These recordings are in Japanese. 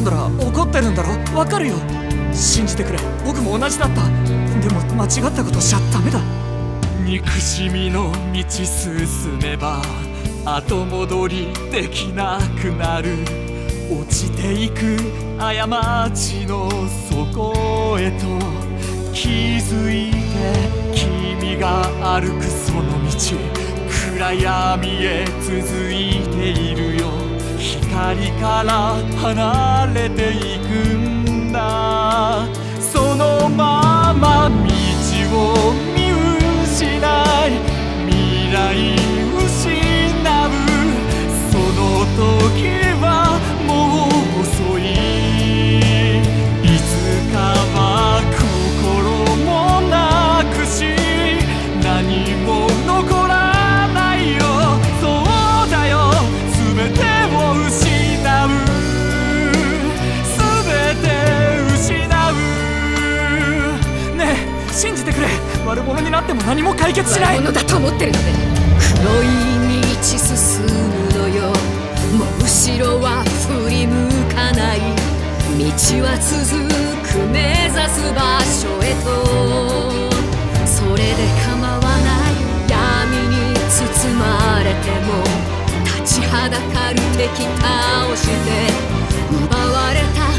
怒ってるんだろ？わかるよ。信じてくれ。僕も同じだった。でも間違ったことしちゃダメだ。憎しみの道進めば後戻りできなくなる。落ちていく過ちの底へと気づいて君が歩くその道。暗闇へ続いて光から離れていくんだ。そのまま道を見失うになっても何も解決しない。悪者だと思ってるのね黒い道進むのよ。もう後ろは振り向かない。道は続く目指す場所へと。それで構わない闇に包まれても立ちはだかる敵倒して奪われた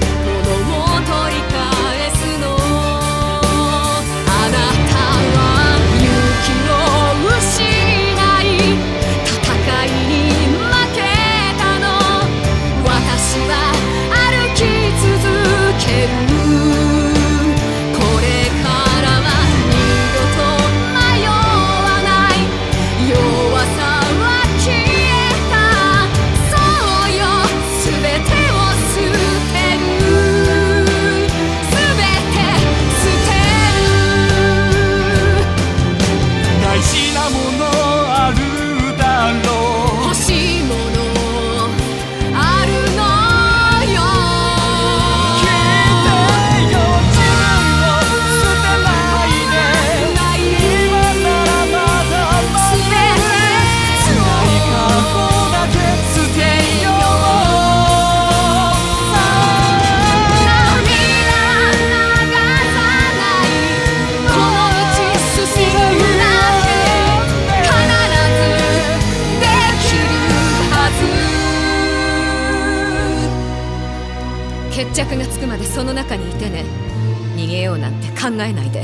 着がつくまでその中にいてね。逃げようなんて考えないで。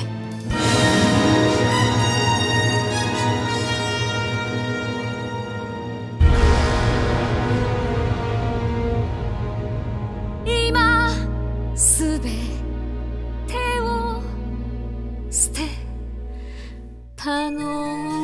今すべてを捨てたの